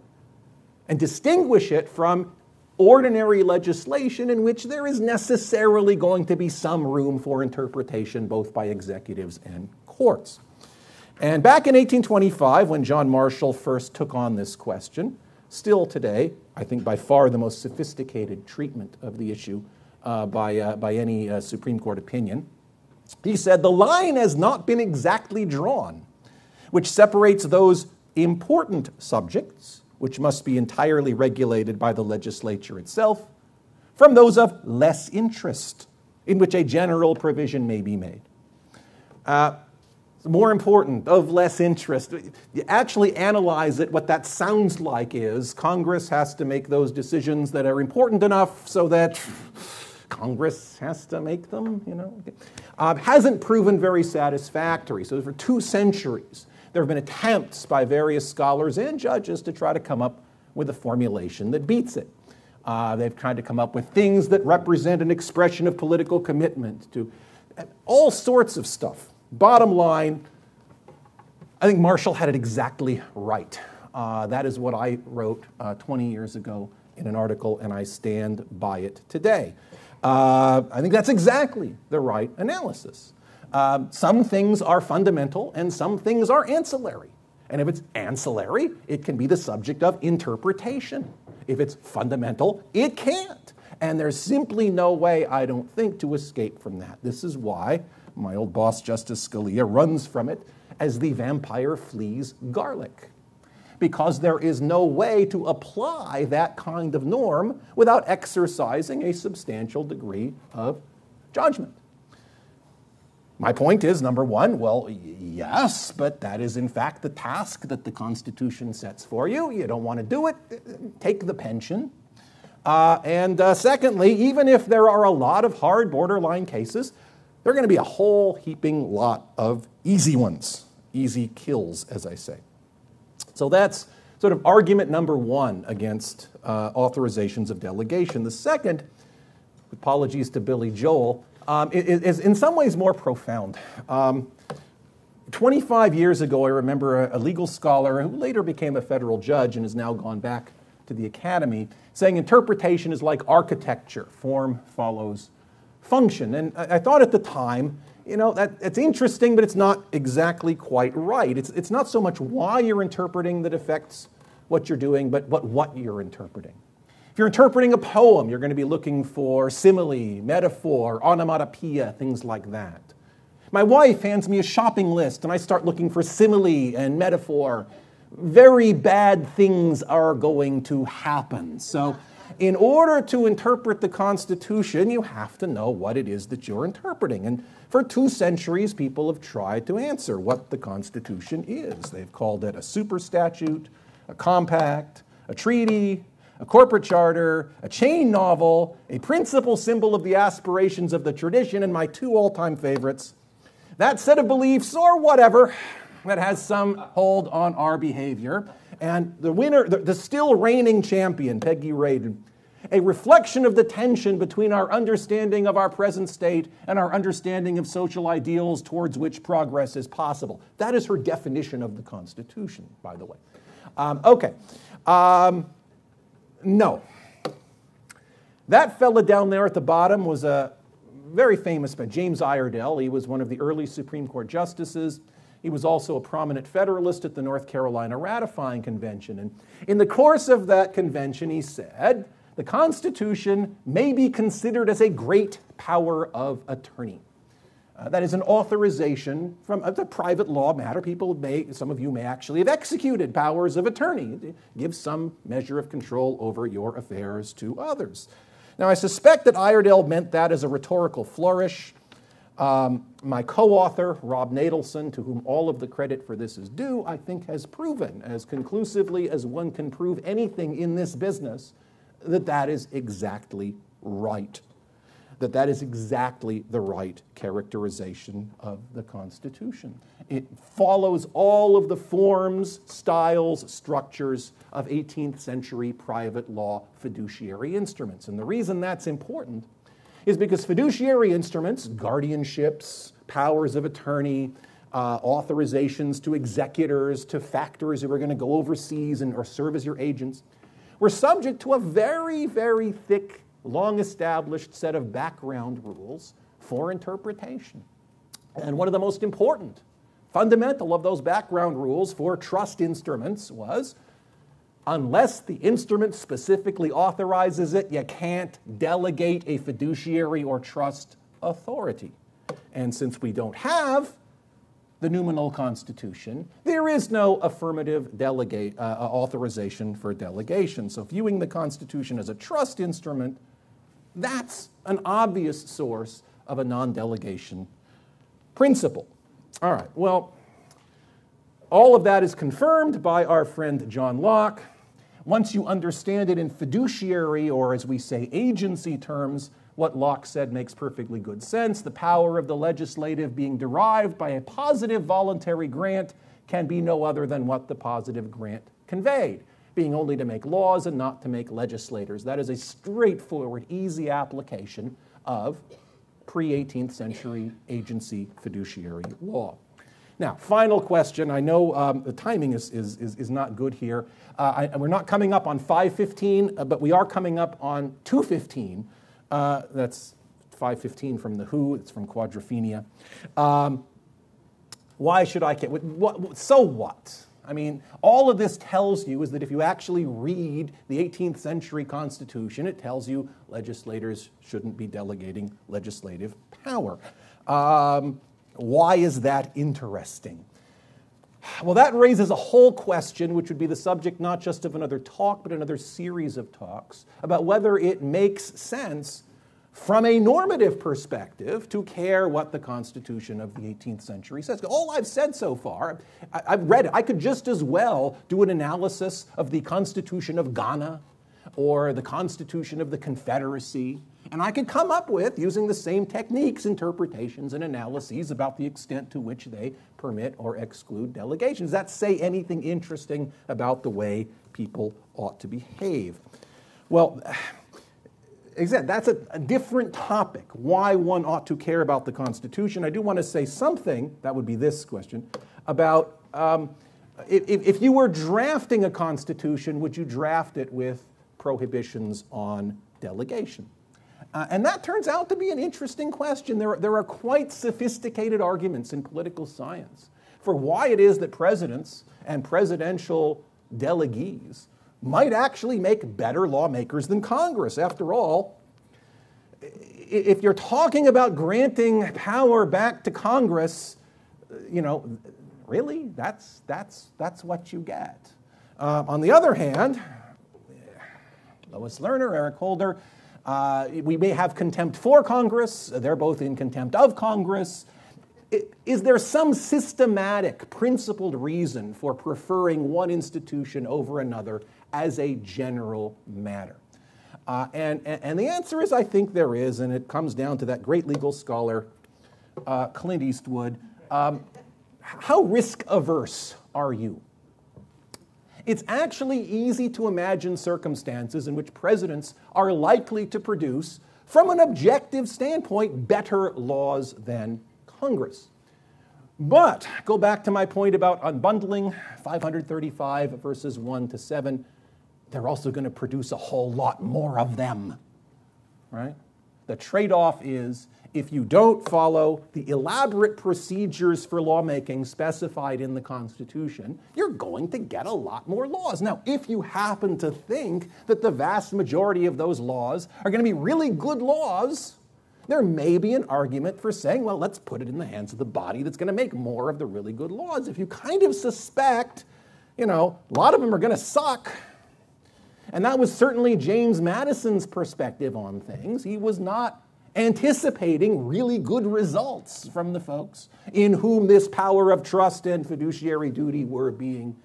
Speaker 2: and distinguish it from ordinary legislation in which there is necessarily going to be some room for interpretation both by executives and courts. And back in 1825, when John Marshall first took on this question, still today, I think by far the most sophisticated treatment of the issue uh, by, uh, by any uh, Supreme Court opinion, he said, The line has not been exactly drawn, which separates those important subjects, which must be entirely regulated by the legislature itself, from those of less interest, in which a general provision may be made. Uh, more important, of less interest. You actually analyze it, what that sounds like is Congress has to make those decisions that are important enough so that Congress has to make them, you know. Uh, hasn't proven very satisfactory. So for two centuries, there have been attempts by various scholars and judges to try to come up with a formulation that beats it. Uh, they've tried to come up with things that represent an expression of political commitment to all sorts of stuff. Bottom line, I think Marshall had it exactly right. Uh, that is what I wrote uh, 20 years ago in an article, and I stand by it today. Uh, I think that's exactly the right analysis. Uh, some things are fundamental and some things are ancillary. And if it's ancillary, it can be the subject of interpretation. If it's fundamental, it can't. And there's simply no way, I don't think, to escape from that. This is why my old boss, Justice Scalia, runs from it as the vampire flees garlic because there is no way to apply that kind of norm without exercising a substantial degree of judgment. My point is number one, well, yes, but that is in fact the task that the Constitution sets for you. You don't want to do it, take the pension. Uh, and uh, secondly, even if there are a lot of hard borderline cases, there are going to be a whole heaping lot of easy ones, easy kills, as I say. So that's sort of argument number one against uh, authorizations of delegation. The second, apologies to Billy Joel, um, is, is, in some ways more profound. Um, 25 years ago, I remember a, a legal scholar who later became a federal judge and has now gone back to the academy saying interpretation is like architecture form follows function. And I, I thought at the time, you know, that, it's interesting, but it's not exactly quite right. It's, it's not so much why you're interpreting that affects what you're doing, but, but what you're interpreting. If you're interpreting a poem, you're going to be looking for simile, metaphor, onomatopoeia, things like that. My wife hands me a shopping list, and I start looking for simile and metaphor. Very bad things are going to happen. So, in order to interpret the Constitution, you have to know what it is that you're interpreting. And for two centuries, people have tried to answer what the Constitution is. They've called it a super statute, a compact, a treaty, a corporate charter, a chain novel, a principal symbol of the aspirations of the tradition, and my two all time favorites, that set of beliefs or whatever that has some hold on our behavior. And the winner, the, still reigning champion, Peggy Radin, a reflection of the tension between our understanding of our present state and our understanding of social ideals towards which progress is possible. That is her definition of the Constitution, by the way. Um, okay. Um, no. That fella down there at the bottom was a very famous man, James Iredell. He was one of the early Supreme Court justices. He was also a prominent Federalist at the North Carolina Ratifying Convention. And in the course of that convention, he said, the Constitution may be considered as a great power of attorney. Uh, that is an authorization from a, private law matter. People may, some of you may actually have executed powers of attorney. It gives some measure of control over your affairs to others. Now, I suspect that Iredell meant that as a rhetorical flourish. Um, my co author, Rob Natelson, to whom all of the credit for this is due, I think has proven as conclusively as one can prove anything in this business that that is exactly right that that is exactly the right characterization of the Constitution. It follows all of the forms, styles, structures of 18th century private law fiduciary instruments. And the reason that's important is because fiduciary instruments, guardianships, powers of attorney, uh, authorizations to executors, to factors who are going to go overseas and or serve as your agents, were subject to a very, very thick long established set of background rules for interpretation. And one of the most important, fundamental of those background rules for trust instruments was unless the instrument specifically authorizes it, you can't delegate a fiduciary or trust authority. And since we don't have the noumenal constitution, there is no affirmative delegate, uh, authorization for delegation. So, viewing the Constitution as a trust instrument that's an obvious source of a non delegation principle. All right, well, all of that is confirmed by our friend John Locke. Once you understand it in fiduciary, or as we say, agency terms, what Locke said makes perfectly good sense. The power of the legislative being derived by a positive voluntary grant can be no other than what the positive grant conveyed being only to make laws and not to make legislators. That is a straightforward, easy application of pre 18th century agency fiduciary law. Now, final question. I know um, the timing is, is, is, is, not good here. Uh, I, we're not coming up on 515, uh, but we are coming up on 215. Uh, that's 515 from The Who, it's from Quadrophenia. Um, why should I care? What, what, so what? I mean, all of this tells you is that if you actually read the 18th century Constitution, it tells you legislators shouldn't be delegating legislative power. Um, why is that interesting? Well, that raises a whole question, which would be the subject not just of another talk, but another series of talks, about whether it makes sense from a normative perspective to care what the Constitution of the 18th century says. All I've said so far, I, have read it. I could just as well do an analysis of the Constitution of Ghana or the Constitution of the Confederacy, and I could come up with, using the same techniques, interpretations and analyses about the extent to which they permit or exclude delegations. Does that say anything interesting about the way people ought to behave? Well. That's a, a, different topic. Why one ought to care about the Constitution. I do want to say something. That would be this question about um, if, if you were drafting a Constitution, would you draft it with prohibitions on delegation? Uh, and that turns out to be an interesting question. There, there are quite sophisticated arguments in political science for why it is that presidents and presidential delegees might actually make better lawmakers than Congress. After all, if you're talking about granting power back to Congress, you know, really, that's, that's, that's what you get. Uh, on the other hand, Lois Lerner, Eric Holder, uh, we may have contempt for Congress. They're both in contempt of Congress. Is there some systematic, principled reason for preferring one institution over another as a general matter? Uh, and, and the answer is I think there is, and it comes down to that great legal scholar, uh, Clint Eastwood. Um, how risk averse are you? It's actually easy to imagine circumstances in which presidents are likely to produce, from an objective standpoint, better laws than Congress. But go back to my point about unbundling 535 verses 1 to 7. They're also going to produce a whole lot more of them. Right? The trade off is if you don't follow the elaborate procedures for lawmaking specified in the Constitution, you're going to get a lot more laws. Now, if you happen to think that the vast majority of those laws are going to be really good laws, there may be an argument for saying, well, let's put it in the hands of the body that's going to make more of the really good laws. If you kind of suspect, you know, a lot of them are going to suck. And that was certainly James Madison's perspective on things. He was not anticipating really good results from the folks in whom this power of trust and fiduciary duty were being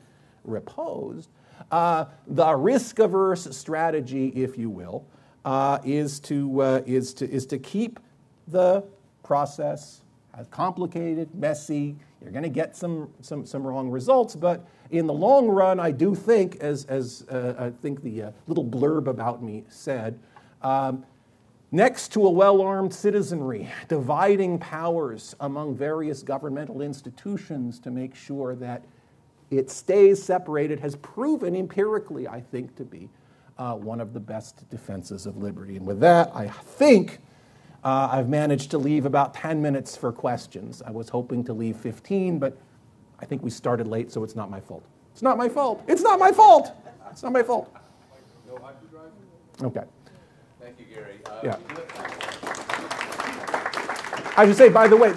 Speaker 2: reposed. Uh, the risk averse strategy, if you will, uh, is, to, uh, is, to, is to keep the process complicated, messy. You're going to get some, some, some wrong results, but in the long run, I do think, as, as uh, I think the uh, little blurb about me said, um, Next to a well armed citizenry, dividing powers among various governmental institutions to make sure that it stays separated has proven empirically, I think, to be uh, one of the best defenses of liberty. And with that, I think uh, I've managed to leave about 10 minutes for questions. I was hoping to leave 15, but I think we started late, so it's not my fault. It's not my fault. It's not my fault. It's not my fault. Okay.
Speaker 1: Thank you, Gary. Uh,
Speaker 2: yeah. I should say, by the way,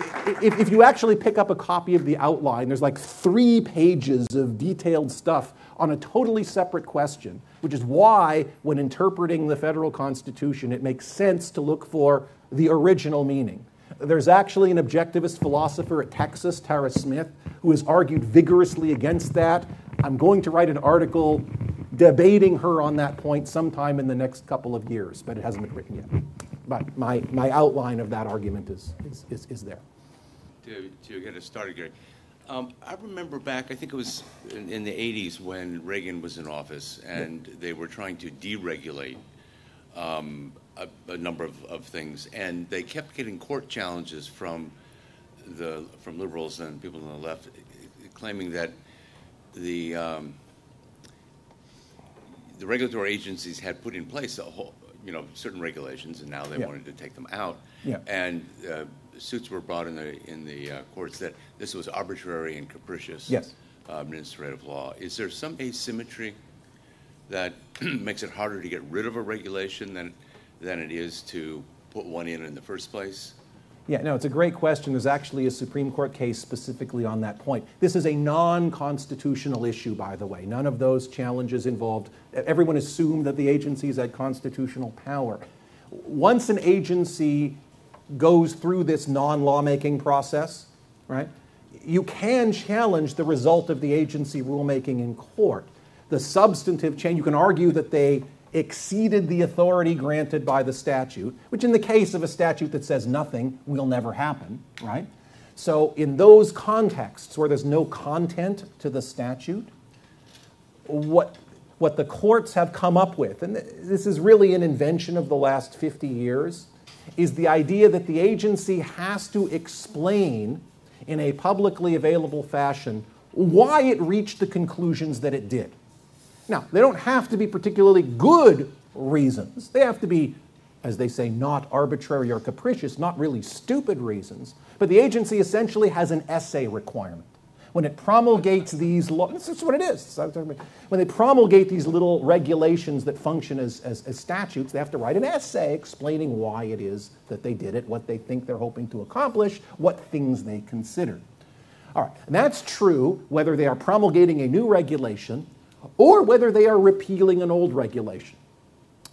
Speaker 2: if, if you actually pick up a copy of the outline, there's like three pages of detailed stuff on a totally separate question, which is why, when interpreting the federal Constitution, it makes sense to look for the original meaning. There's actually an objectivist philosopher at Texas, Tara Smith, who has argued vigorously against that. I'm going to write an article debating her on that point sometime in the next couple of years, but it hasn't been written yet. But my, my outline of that argument is, is, is, is there.
Speaker 1: To, to get us started, Gary, um, I remember back, I think it was in, in, the 80s when Reagan was in office and they were trying to deregulate um, a, a, number of, of things, and they kept getting court challenges from the from liberals and people on the left, claiming that the um, the regulatory agencies had put in place a whole, you know, certain regulations, and now they yeah. wanted to take them out.
Speaker 2: Yeah.
Speaker 1: And uh, suits were brought in the in the uh, courts that this was arbitrary and capricious.
Speaker 2: Yes.
Speaker 1: Uh, administrative law. Is there some asymmetry that makes it harder to get rid of a regulation than than it is to put one in in the first place?
Speaker 2: Yeah, no, it's a great question. There's actually a Supreme Court case specifically on that point. This is a non constitutional issue, by the way. None of those challenges involved. Everyone assumed that the agencies had constitutional power. Once an agency goes through this non lawmaking process, right, you can challenge the result of the agency rulemaking in court. The substantive change, you can argue that they exceeded the authority granted by the statute, which in the case of a statute that says nothing will never happen, right? So, in those contexts where there's no content to the statute, what what the courts have come up with, and this is really an invention of the last 50 years, is the idea that the agency has to explain in a publicly available fashion why it reached the conclusions that it did. Now, they don't have to be particularly good reasons. They have to be, as they say, not arbitrary or capricious, not really stupid reasons. But the agency essentially has an essay requirement. When it promulgates these laws, this is what it is. When they promulgate these little regulations that function as, as, as statutes, they have to write an essay explaining why it is that they did it, what they think they're hoping to accomplish, what things they considered. All right, and that's true whether they are promulgating a new regulation or whether they are repealing an old regulation.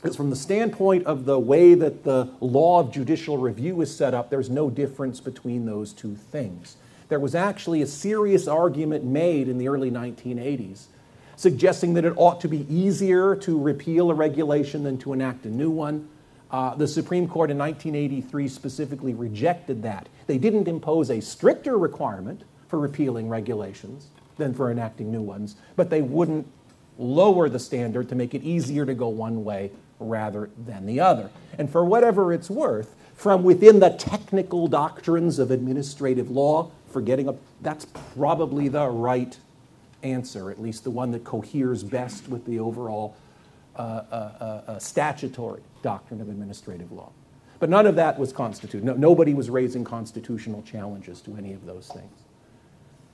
Speaker 2: Because from the standpoint of the way that the law of judicial review is set up, there's no difference between those two things. There was actually a serious argument made in the early 1980s suggesting that it ought to be easier to repeal a regulation than to enact a new one. Uh, the Supreme Court in 1983 specifically rejected that. They didn't impose a stricter requirement for repealing regulations than for enacting new ones, but they wouldn't lower the standard to make it easier to go one way rather than the other. And for whatever it's worth, from within the technical doctrines of administrative law, forgetting that's probably the right answer, at least the one that coheres best with the overall uh, uh, uh, uh statutory doctrine of administrative law. But none of that was constituted. No, nobody was raising constitutional challenges to any of those things.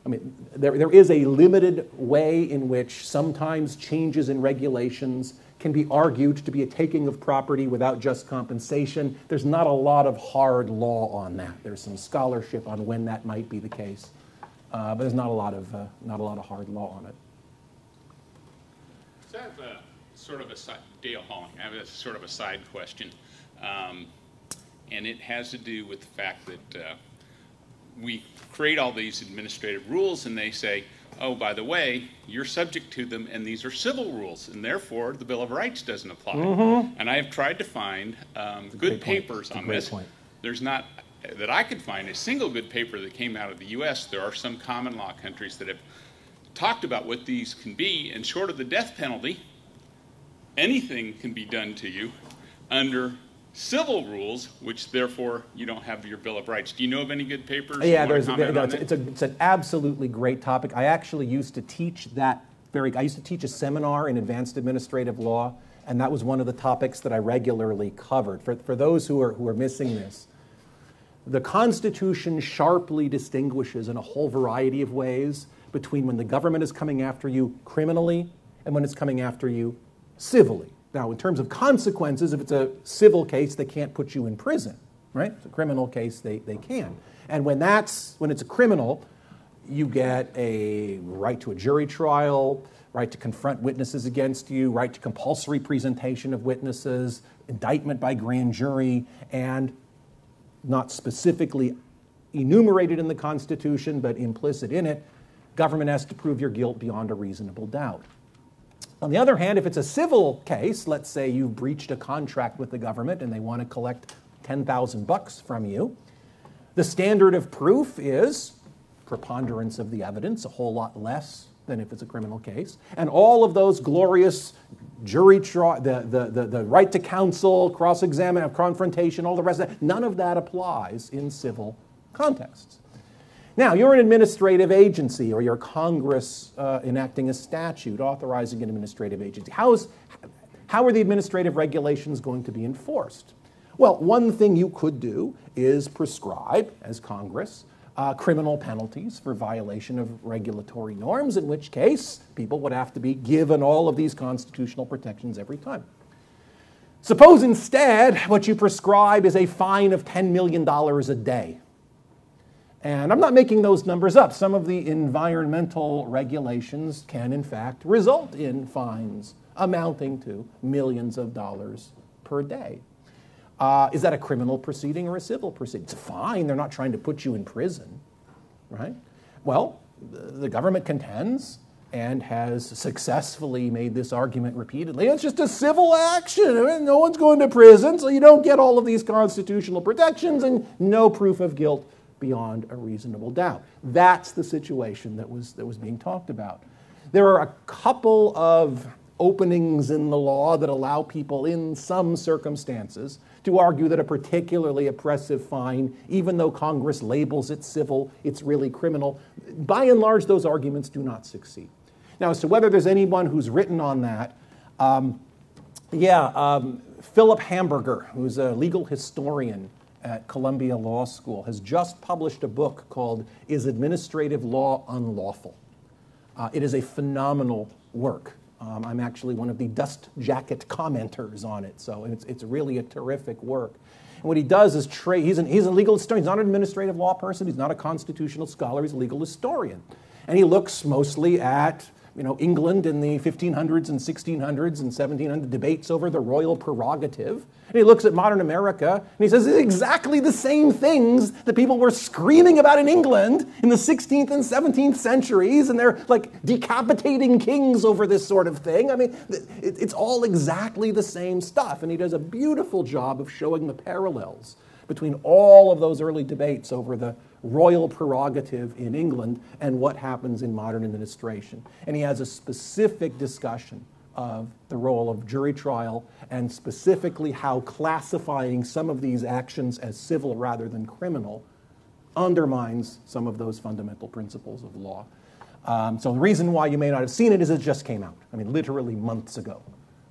Speaker 2: I mean, there, there is a limited way in which sometimes changes in regulations can be argued to be a taking of property without just compensation. There's not a lot of hard law on that. There's some scholarship on when that might be the case, uh, but there's not a lot of uh, not a lot of hard law on it.
Speaker 3: So I have a sort of a side, Dale Halling. I have a sort of a side question, um, and it has to do with the fact that uh, we create all these administrative rules, and they say oh, by the way, you're subject to them, and these are civil rules, and therefore the Bill of Rights doesn't apply. Mm-hmm. And I have tried to find um, good papers on this.
Speaker 2: Point.
Speaker 3: There's not that I could find a single good paper that came out of the U.S. There are some common law countries that have talked about what these can be, and short of the death penalty, anything can be done to you under civil rules, which therefore you don't have your Bill of Rights. Do you know of any good papers?
Speaker 2: Yeah, there's, there, no, it's, it's, a, it's an absolutely great topic. I actually used to teach that very. I used to teach a seminar in advanced administrative law, and that was one of the topics that I regularly covered. For, for those who are, who are missing this, the Constitution sharply distinguishes in a whole variety of ways between when the government is coming after you criminally and when it's coming after you civilly. Now, in terms of consequences, if it's a civil case, they can't put you in prison, right? It's a criminal case, they, they can. And when that's when it's a criminal, you get a right to a jury trial, right to confront witnesses against you, right to compulsory presentation of witnesses, indictment by grand jury, and not specifically enumerated in the Constitution, but implicit in it, government has to prove your guilt beyond a reasonable doubt. On the other hand, if it's a civil case, let's say you've breached a contract with the government and they want to collect 10,000 bucks from you, the standard of proof is preponderance of the evidence, a whole lot less than if it's a criminal case. And all of those glorious jury trial, the, the, the, the, right to counsel, cross examine, confrontation, all the rest of that, none of that applies in civil contexts. Now, you're an administrative agency or you're Congress uh, enacting a statute authorizing an administrative agency. How, is, how are the administrative regulations going to be enforced? Well, one thing you could do is prescribe, as Congress, uh, criminal penalties for violation of regulatory norms, in which case people would have to be given all of these constitutional protections every time. Suppose instead what you prescribe is a fine of $10 million a day and I'm not making those numbers up. Some of the environmental regulations can, in fact, result in fines amounting to millions of dollars per day. Uh, is that a criminal proceeding or a civil proceeding? It's fine. They're not trying to put you in prison, right? Well, the government contends and has successfully made this argument repeatedly. It's just a civil action. No one's going to prison, so you don't get all of these constitutional protections and no proof of guilt beyond a reasonable doubt. That's the situation that was, that was being talked about. There are a couple of openings in the law that allow people, in some circumstances, to argue that a particularly oppressive fine, even though Congress labels it civil, it's really criminal. By and large, those arguments do not succeed. Now, as to whether there's anyone who's written on that, um, yeah, um, Philip Hamburger, who's a legal historian at Columbia Law School, has just published a book called Is Administrative Law Unlawful? Uh, it is a phenomenal work. Um, I'm actually one of the dust jacket commenters on it, so it's, it's really a terrific work. And what he does is tra- he's, an, he's a legal historian. He's not an administrative law person. He's not a constitutional scholar. He's a legal historian. And he looks mostly at you know, England in the 1500s and 1600s and 1700s, debates over the royal prerogative. And he looks at modern America and he says exactly the same things that people were screaming about in England in the 16th and 17th centuries, and they're like decapitating kings over this sort of thing. I mean, it's all exactly the same stuff. And he does a beautiful job of showing the parallels between all of those early debates over the royal prerogative in England and what happens in modern administration. And he has a specific discussion of the role of jury trial and specifically how classifying some of these actions as civil rather than criminal undermines some of those fundamental principles of law. Um, so the reason why you may not have seen it is it just came out. I mean, literally months ago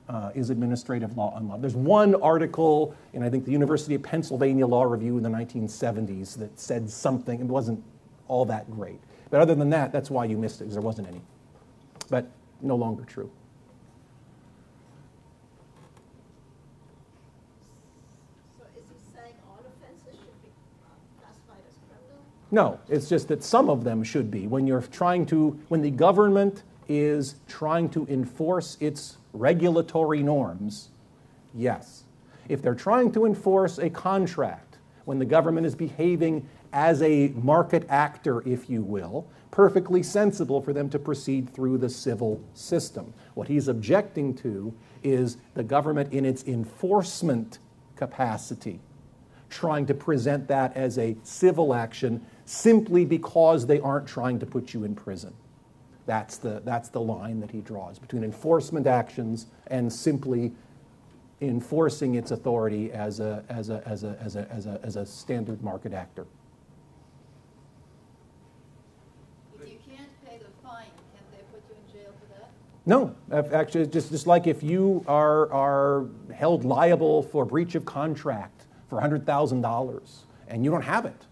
Speaker 2: uh, is administrative law unlawful? There's one article in, I think, the University of Pennsylvania Law Review in the 1970s that said something. It wasn't all that great. But other than that, that's why you missed it, because there wasn't any. But no longer true.
Speaker 4: So is he saying all offenses should be uh, classified as criminal?
Speaker 2: No, it's just that some of them should be. When you're trying to, when the government is trying to enforce its regulatory norms, yes. If they're trying to enforce a contract, when the government is behaving as a market actor, if you will, perfectly sensible for them to proceed through the civil system. What he's objecting to is the government in its enforcement capacity trying to present that as a civil action simply because they aren't trying to put you in prison. That's the, that's the line that he draws between enforcement actions and simply enforcing its authority as a, as a, as a, as a, as a, as a standard market actor.
Speaker 4: If you can't pay the fine, can they put you in jail for that?
Speaker 2: No, actually, just, just like if you are, are held liable for breach of contract for $100,000 and you don't have it,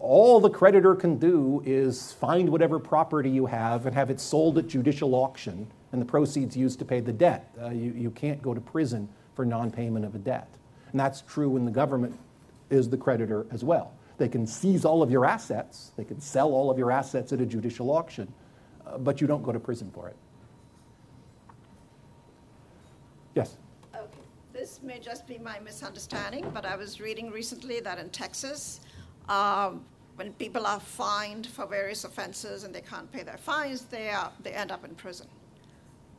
Speaker 2: all the creditor can do is find whatever property you have and have it sold at judicial auction and the proceeds used to pay the debt. Uh, you, you can't go to prison for non payment of a debt. And that's true when the government is the creditor as well. They can seize all of your assets, they can sell all of your assets at a judicial auction, uh, but you don't go to prison for it. Yes?
Speaker 4: Okay, this may just be my misunderstanding, but I was reading recently that in Texas, um, when people are fined for various offenses and they can't pay their fines, they, are, they end up in prison.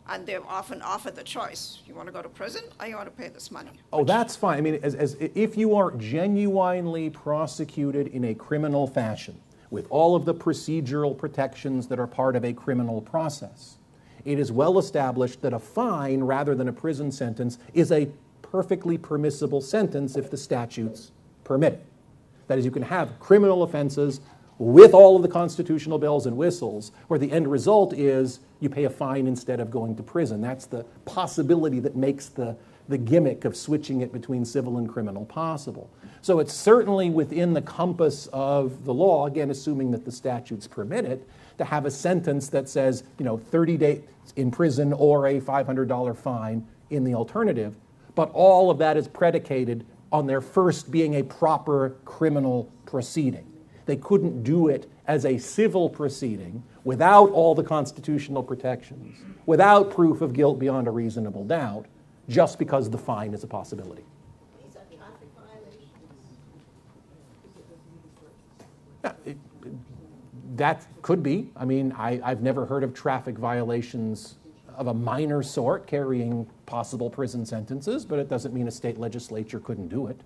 Speaker 4: And they're often offered the choice you want to go to prison or you want to pay this money?
Speaker 2: Oh, that's fine. I mean, as, as, if you are genuinely prosecuted in a criminal fashion, with all of the procedural protections that are part of a criminal process, it is well established that a fine rather than a prison sentence is a perfectly permissible sentence if the statutes permit it. That is, you can have criminal offenses with all of the constitutional bells and whistles, where the end result is you pay a fine instead of going to prison. That's the possibility that makes the, the gimmick of switching it between civil and criminal possible. So it's certainly within the compass of the law, again, assuming that the statutes permit it, to have a sentence that says, you know, 30 days in prison or a $500 fine in the alternative. But all of that is predicated on their first being a proper criminal proceeding. They couldn't do it as a civil proceeding without all the constitutional protections, without proof of guilt beyond a reasonable doubt, just because the fine is a possibility. Yeah, it, that could be. I mean, I, I've never heard of traffic violations of a minor sort carrying possible prison sentences, but it doesn't mean a state legislature couldn't do it.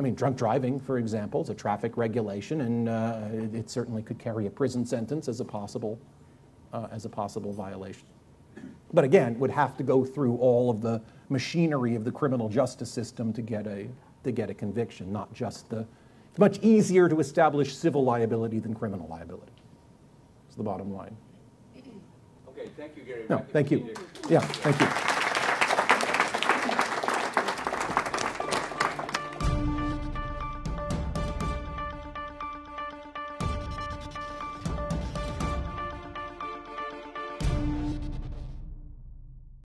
Speaker 2: I mean, drunk driving, for example, is a traffic regulation, and uh, it, certainly could carry a prison sentence as a possible, uh, as a possible violation. But again, would have to go through all of the machinery of the criminal justice system to get a, to get a conviction, not just the. It's much easier to establish civil liability than criminal liability. It's the bottom line.
Speaker 1: Thank you, Gary.
Speaker 2: No, thank you. Yeah, thank you.